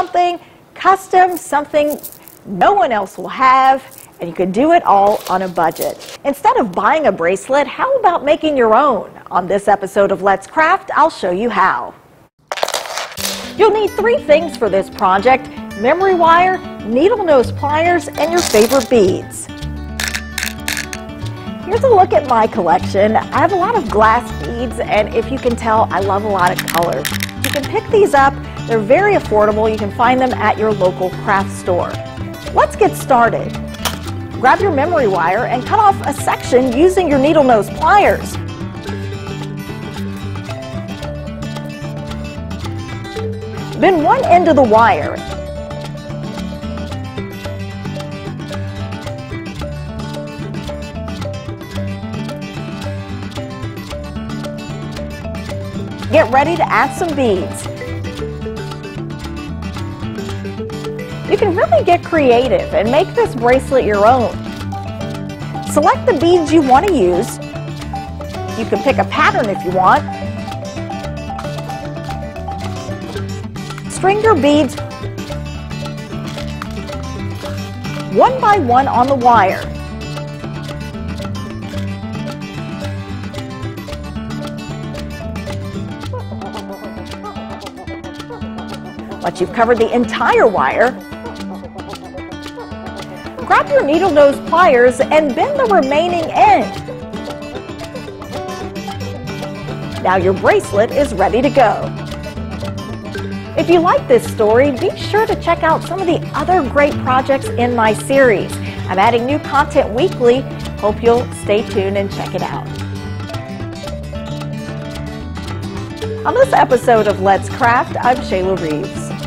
something custom, something no one else will have, and you can do it all on a budget. Instead of buying a bracelet, how about making your own? On this episode of Let's Craft, I'll show you how. You'll need three things for this project, memory wire, needle nose pliers, and your favorite beads. Here's a look at my collection. I have a lot of glass beads, and if you can tell, I love a lot of colors. You can pick these up. They're very affordable. You can find them at your local craft store. Let's get started. Grab your memory wire and cut off a section using your needle nose pliers. Bend one end of the wire Get ready to add some beads. You can really get creative and make this bracelet your own. Select the beads you want to use. You can pick a pattern if you want. String your beads one by one on the wire. Once you've covered the entire wire, grab your needle nose pliers and bend the remaining end. Now your bracelet is ready to go. If you like this story, be sure to check out some of the other great projects in my series. I'm adding new content weekly. Hope you'll stay tuned and check it out. On this episode of Let's Craft, I'm Shayla Reeves.